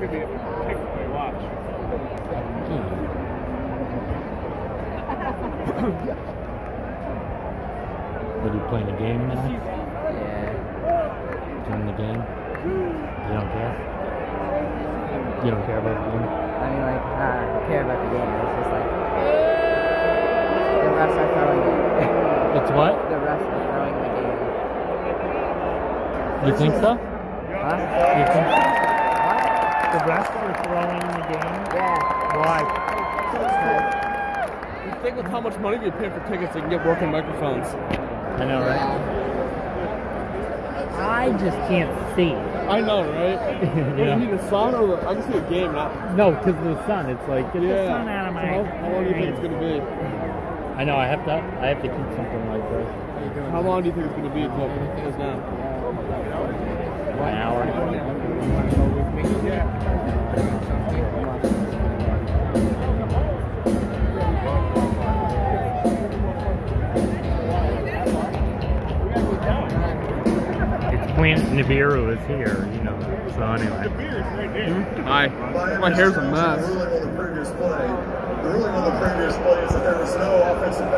gonna be a kick watch. Are you playing a game now? Yeah. Doing the game? You don't care? You don't care about the game? I mean, like, uh, I care about the game. It's just like the refs are throwing it. It's what? the refs are throwing the game. You think so? Huh? You think so? What? The refs are throwing the game. Yeah. Why? You think with how much money we pay for tickets, they can get working microphones. I know, right? I just can't see. I know, right? What do Yeah. you need a sun or the, I can see a game, not. No, because of the sun. It's like get the sun out of my. So how, how long do you think it's gonna be? I know. I have to. I have to keep something like this. How long do you think it's gonna be until it goes down? It's Quint Nibiru is here, you know. So anyway. Hi. My hair's a mess. The ruling on the previous play. The ruling on the previous play is that there was no offensive